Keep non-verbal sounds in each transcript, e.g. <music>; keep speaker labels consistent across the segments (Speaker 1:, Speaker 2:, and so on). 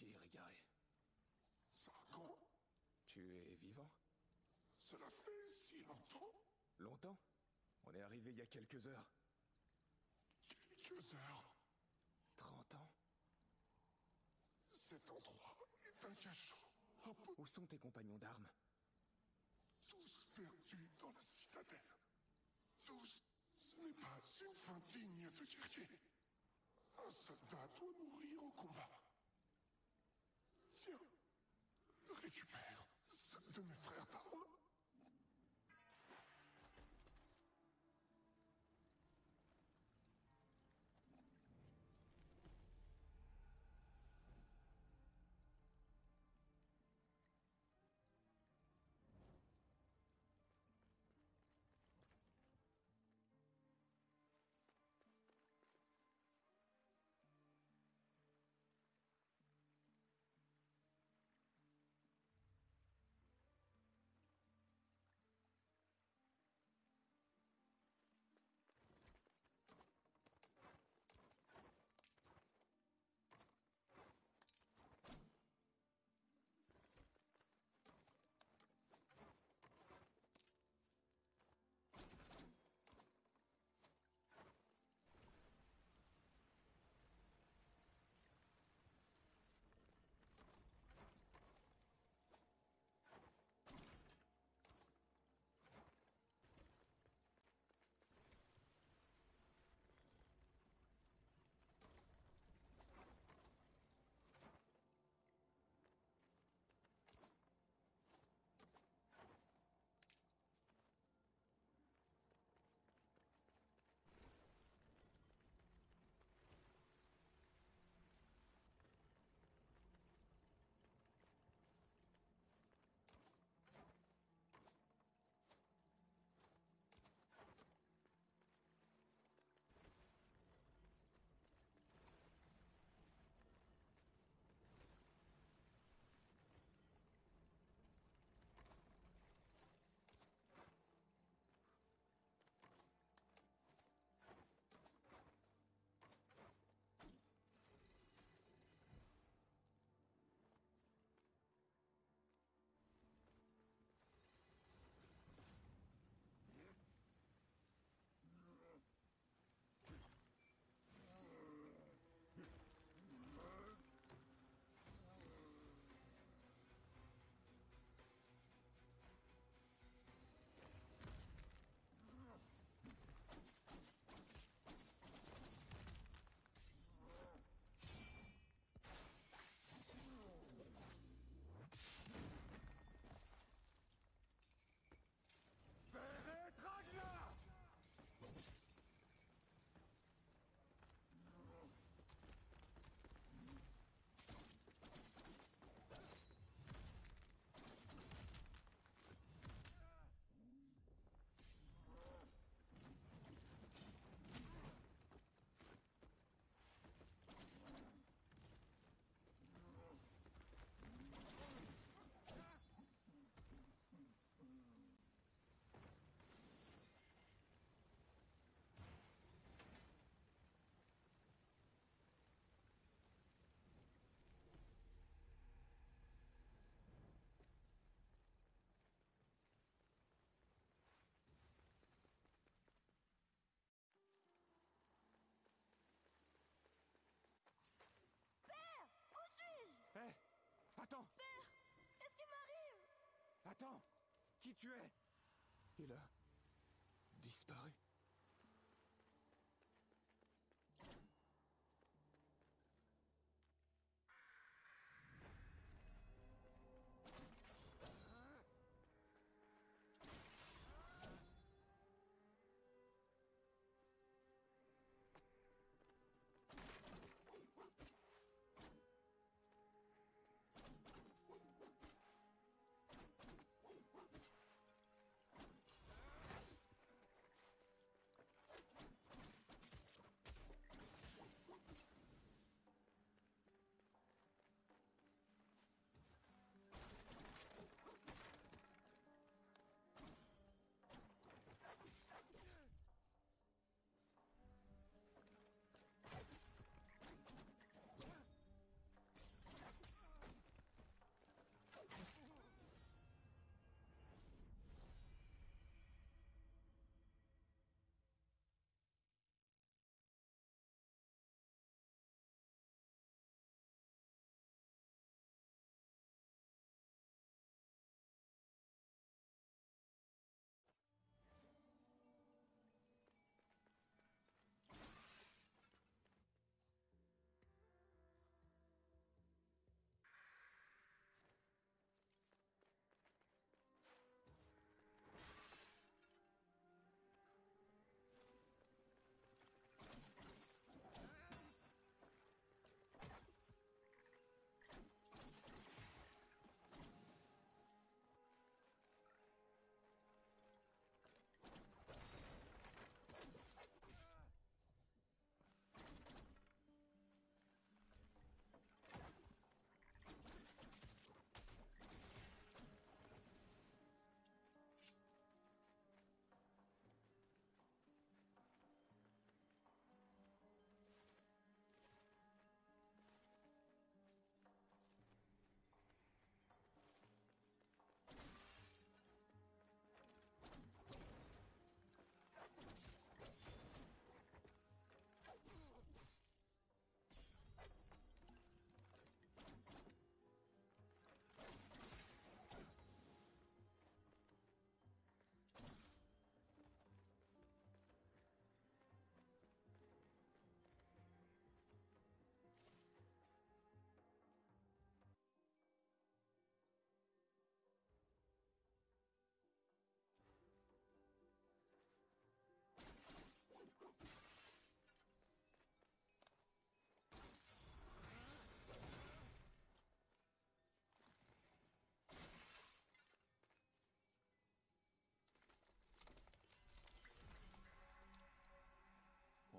Speaker 1: réfléchir, égaré.
Speaker 2: Ans
Speaker 1: Tu es vivant?
Speaker 2: Cela fait si longtemps
Speaker 1: Longtemps? On est arrivé il y a quelques heures.
Speaker 2: Quelques heures.
Speaker 1: Trente ans
Speaker 2: Cet endroit est un cachot. Un peu
Speaker 1: Où sont tes compagnons d'armes?
Speaker 2: tous perdus dans la citadelle. Tous. Ce n'est pas une fin digne de guerrier. Un soldat doit mourir au combat. Tiens, récupère ceux de mes frères d'armes.
Speaker 1: Attends
Speaker 3: Qui
Speaker 1: tu es? Il a... disparu.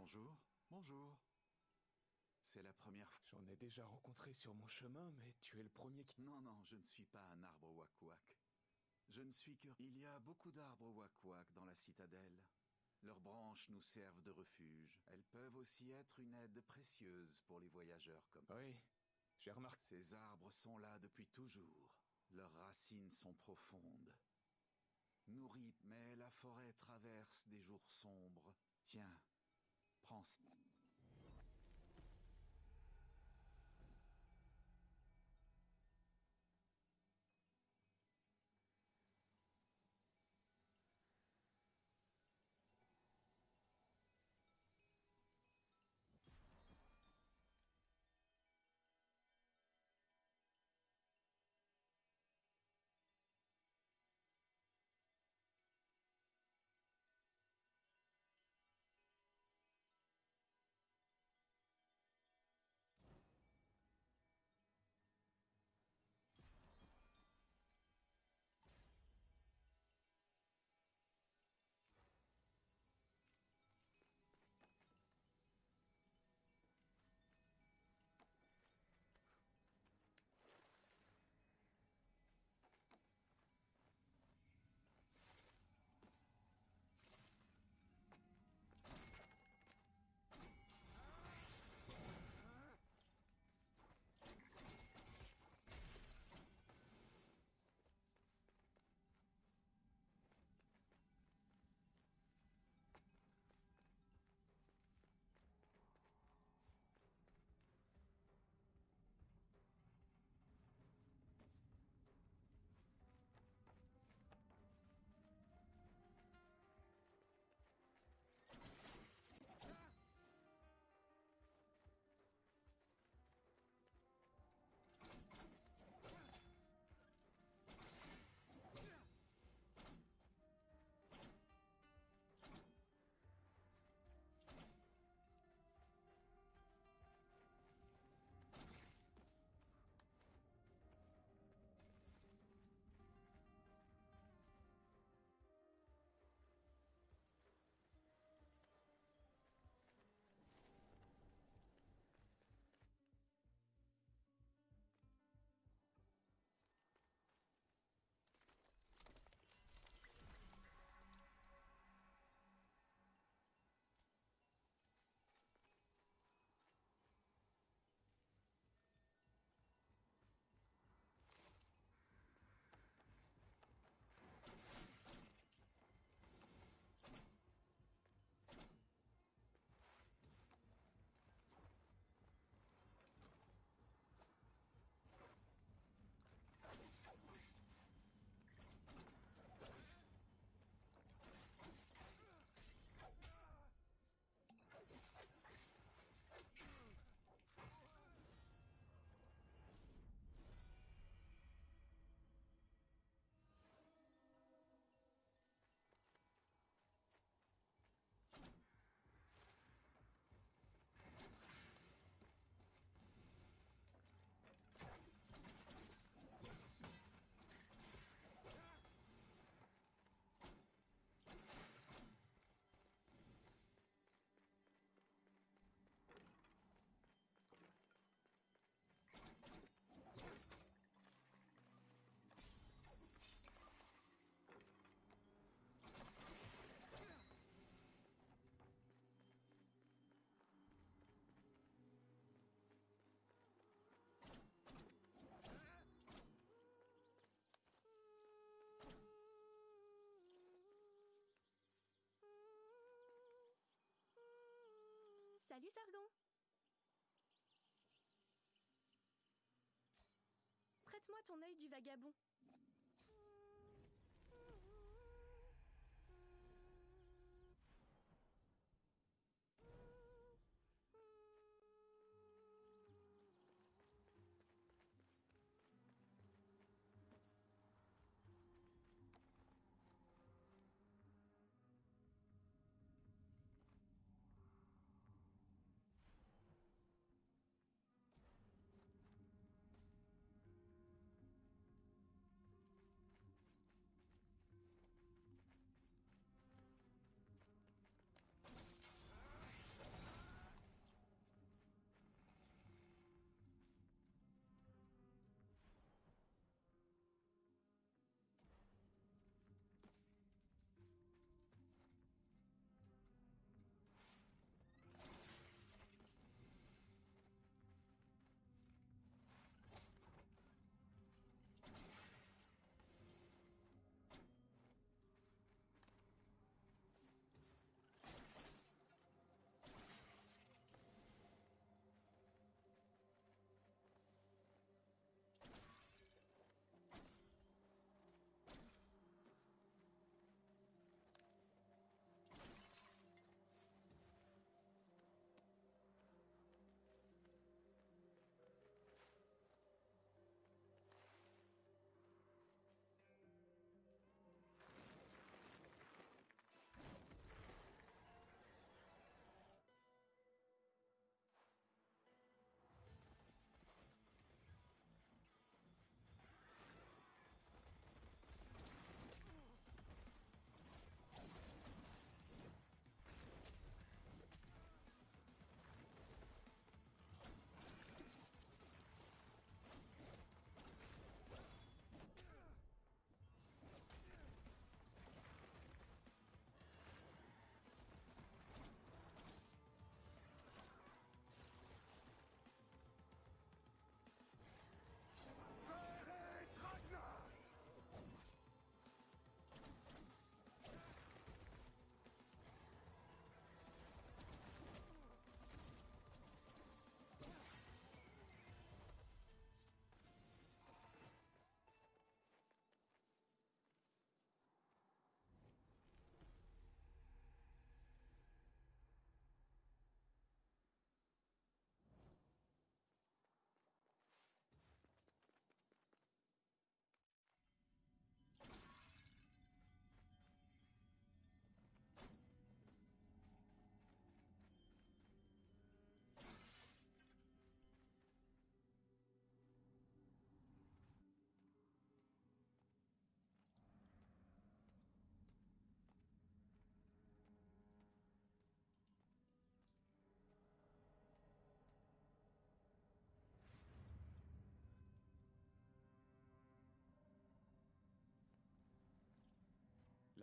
Speaker 4: Bonjour, bonjour. C'est la première fois.
Speaker 1: J'en ai déjà rencontré sur mon chemin, mais tu es le premier qui...
Speaker 4: Non, non, je ne suis pas un arbre wak-wak. Je ne suis que... Il y a beaucoup d'arbres wak-wak dans la citadelle. Leurs branches nous servent de refuge. Elles peuvent aussi être une aide précieuse pour les voyageurs comme...
Speaker 1: Oui, j'ai remarqué...
Speaker 4: Ces arbres sont là depuis toujours. Leurs racines sont profondes. Nourries, mais la forêt traverse des jours sombres. Tiens, prends...
Speaker 3: Salut Prête-moi ton œil du vagabond.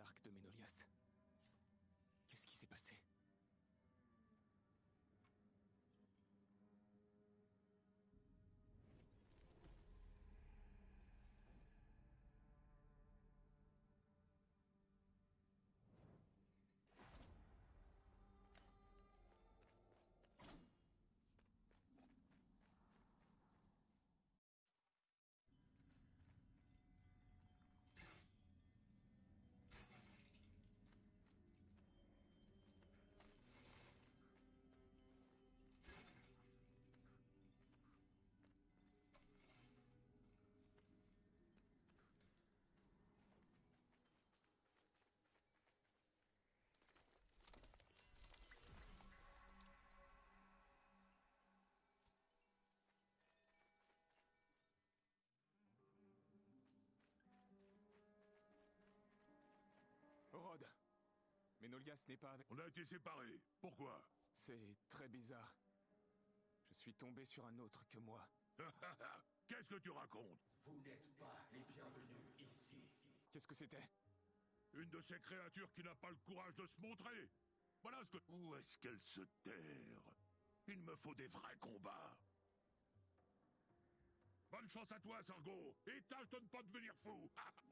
Speaker 1: Marques de Ménolias. N'est pas avec...
Speaker 5: On a été séparés. Pourquoi?
Speaker 1: C'est très bizarre. Je suis tombé sur un autre que moi. <laughs>
Speaker 5: Qu'est-ce que tu racontes?
Speaker 6: Vous n'êtes pas les bienvenus ici.
Speaker 1: Qu'est-ce que c'était?
Speaker 5: Une de ces créatures qui n'a pas le courage de se montrer. Voilà ce que... Où est-ce qu'elle se terre Il me faut des vrais combats. Bonne chance à toi, Sargo. Et tâche de ne pas devenir fou. <laughs>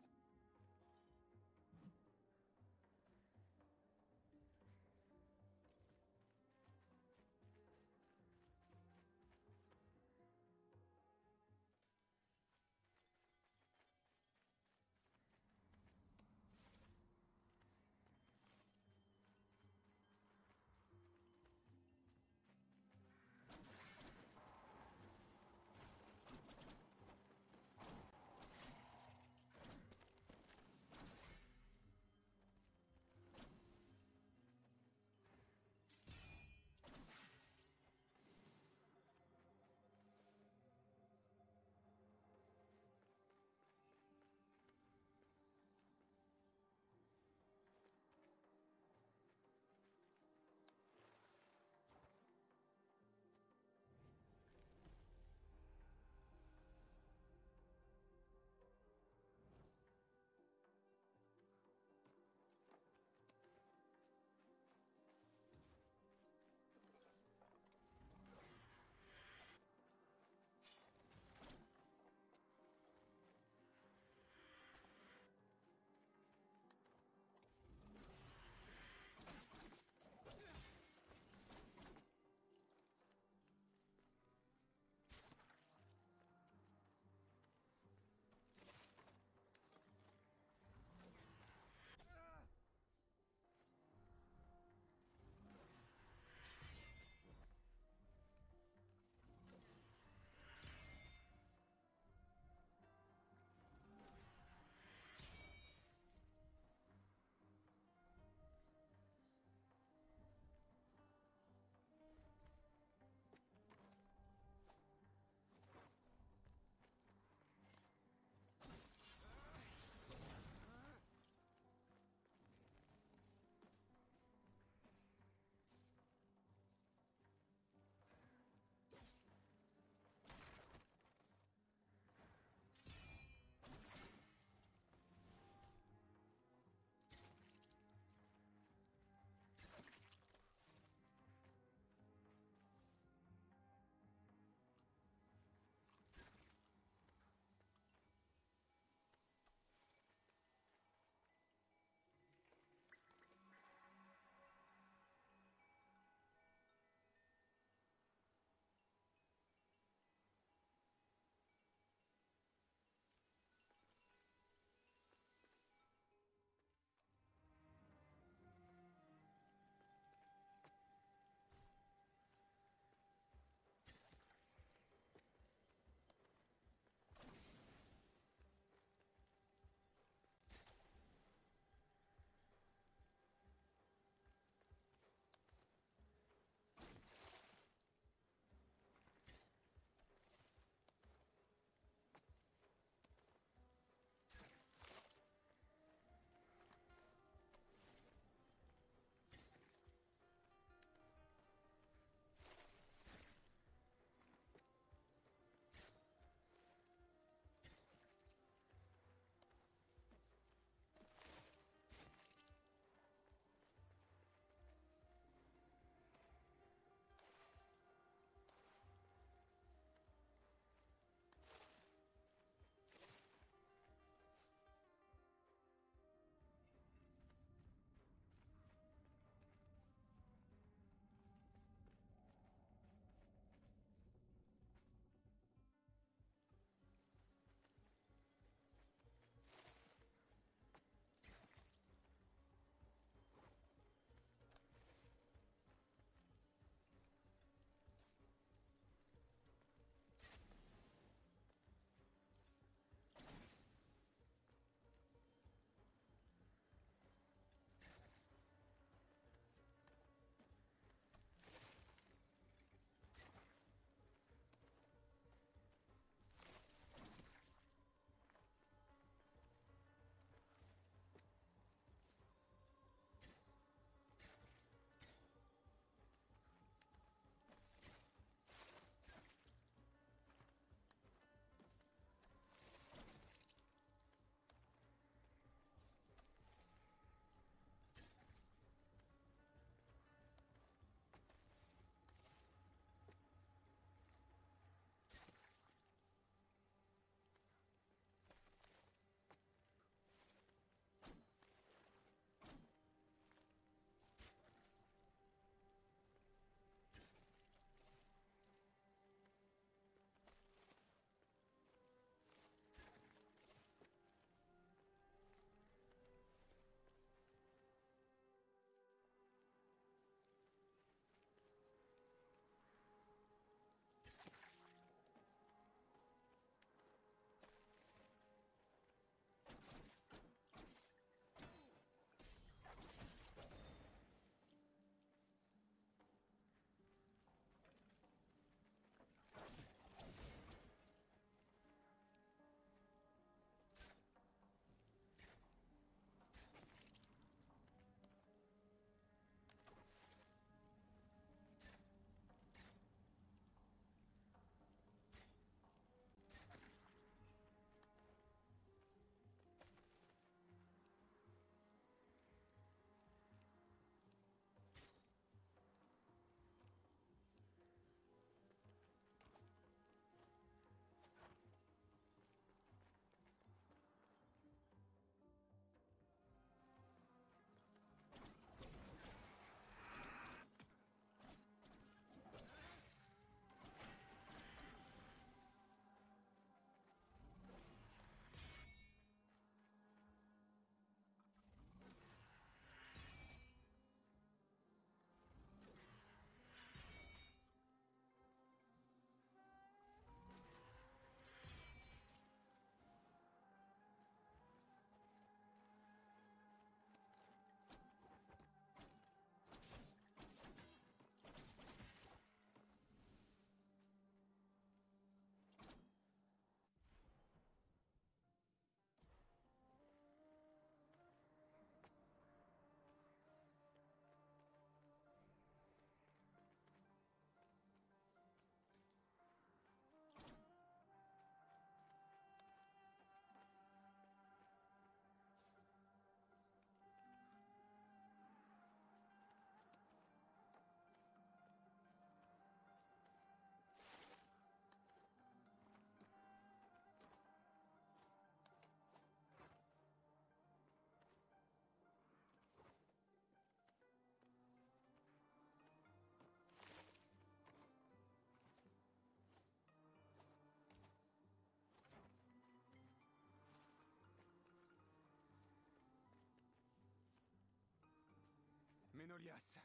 Speaker 1: Ménolias.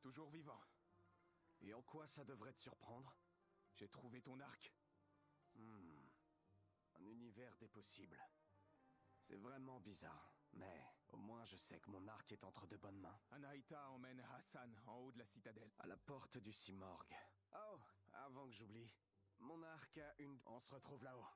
Speaker 1: Toujours vivant.
Speaker 7: Et en quoi ça devrait te surprendre?
Speaker 1: J'ai trouvé ton arc.
Speaker 7: Hmm. Un univers des possibles. C'est vraiment bizarre, mais au moins je sais que mon arc est entre de bonnes mains.
Speaker 1: Anaïta emmène Hassan en haut de la citadelle.
Speaker 7: À la porte du Simorgue. Oh, avant que j'oublie, mon arc a une... On se retrouve là-haut.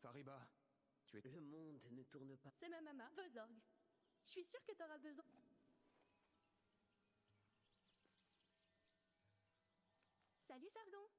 Speaker 1: Fariba, tu es...
Speaker 6: Le monde ne tourne pas.
Speaker 3: c'est ma maman, Vozorg. Je suis sûre que t'auras besoin. Salut Sargon